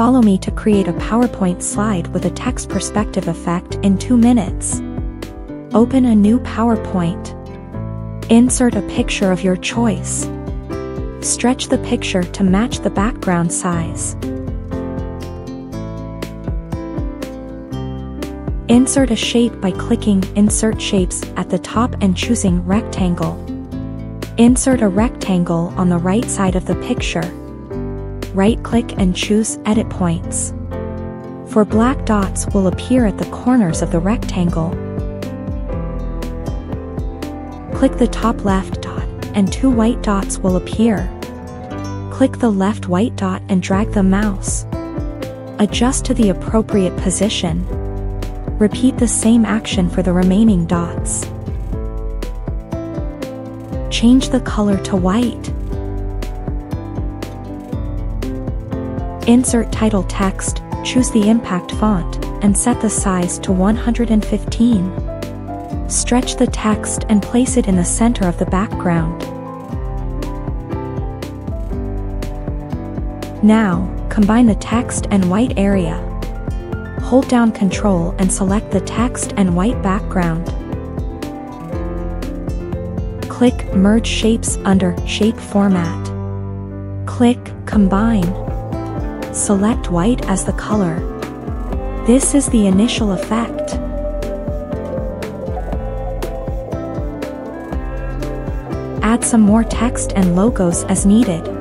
Follow me to create a PowerPoint slide with a text perspective effect in 2 minutes. Open a new PowerPoint. Insert a picture of your choice. Stretch the picture to match the background size. Insert a shape by clicking Insert Shapes at the top and choosing Rectangle. Insert a rectangle on the right side of the picture. Right-click and choose Edit Points. Four black dots will appear at the corners of the rectangle. Click the top left dot, and two white dots will appear. Click the left white dot and drag the mouse. Adjust to the appropriate position. Repeat the same action for the remaining dots. Change the color to white. Insert title text, choose the impact font, and set the size to 115. Stretch the text and place it in the center of the background. Now, combine the text and white area. Hold down Ctrl and select the text and white background. Click Merge Shapes under Shape Format. Click Combine. Select white as the color. This is the initial effect. Add some more text and logos as needed.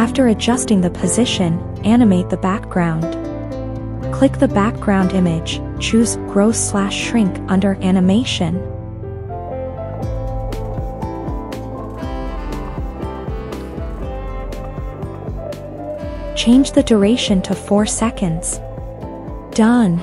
After adjusting the position, animate the background. Click the background image, choose Grow slash Shrink under Animation. Change the duration to 4 seconds. Done.